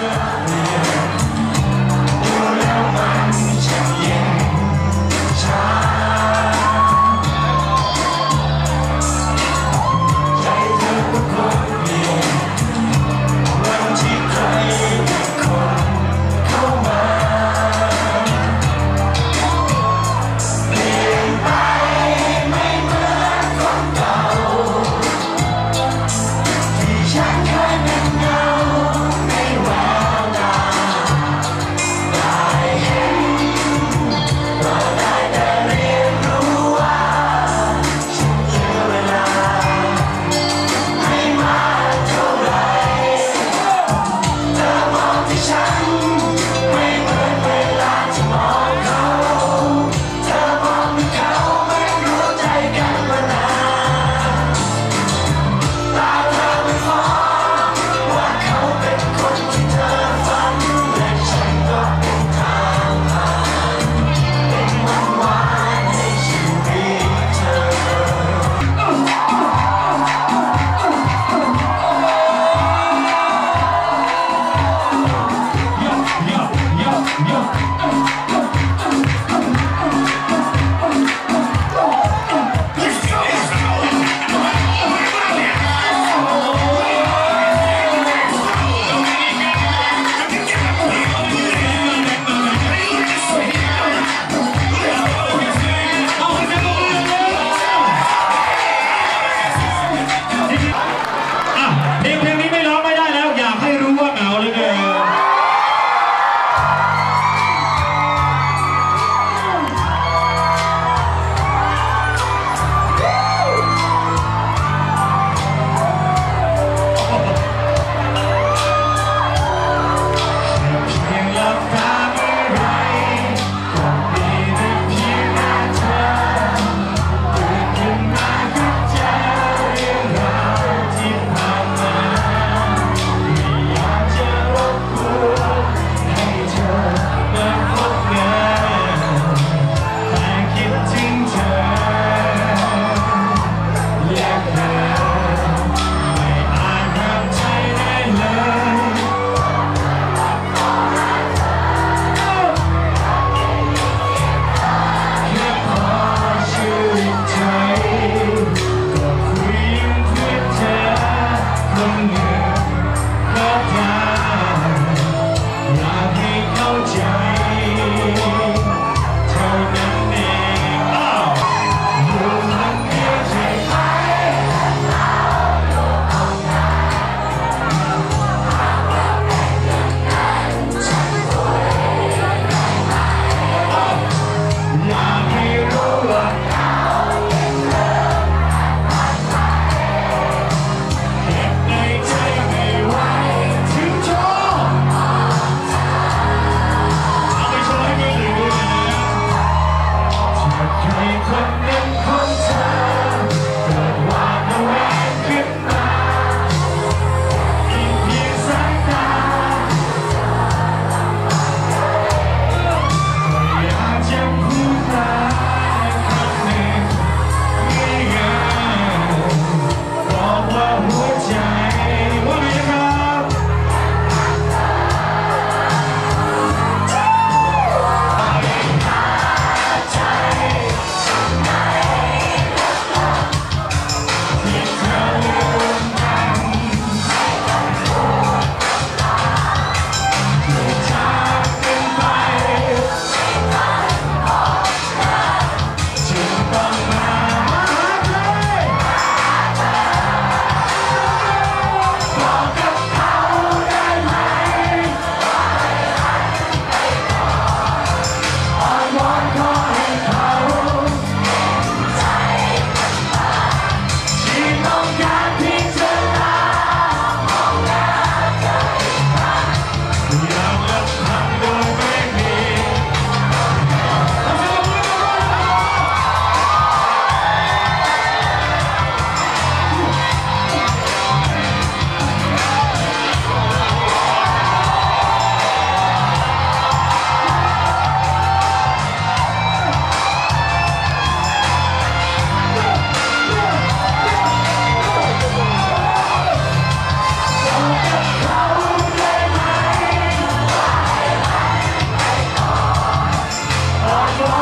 Senhor.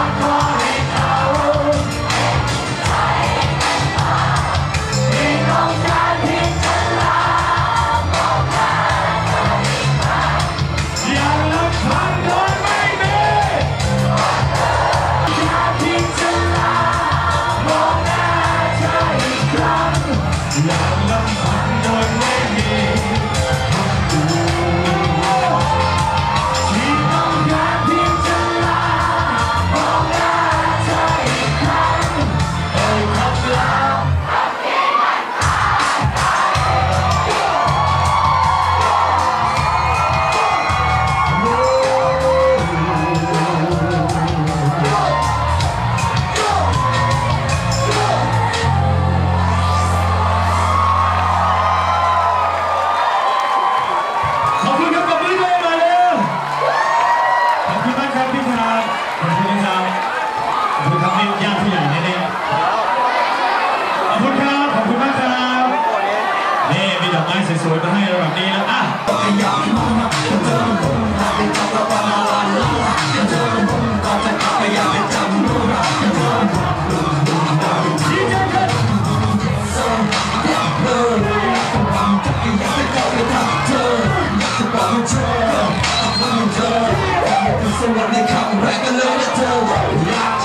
Come on. มีดอกไม้สวยๆมาให้ระดับนี้แล้วอะสวัสดีคำแรกกันเลยนะเธอ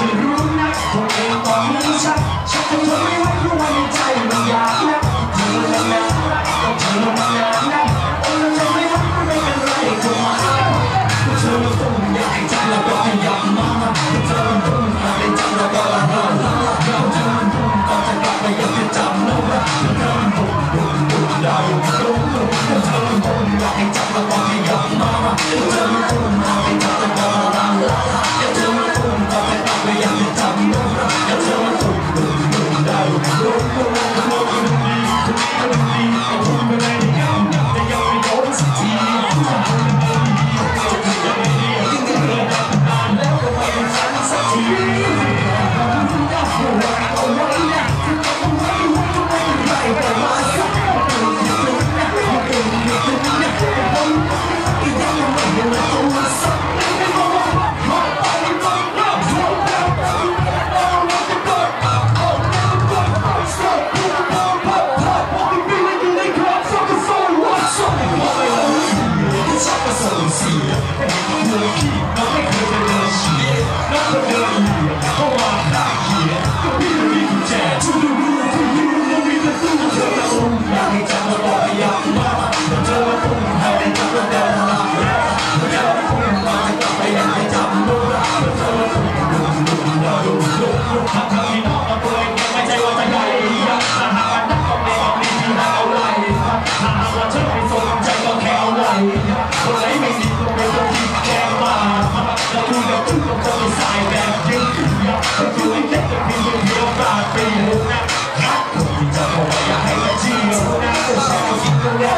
Yeah.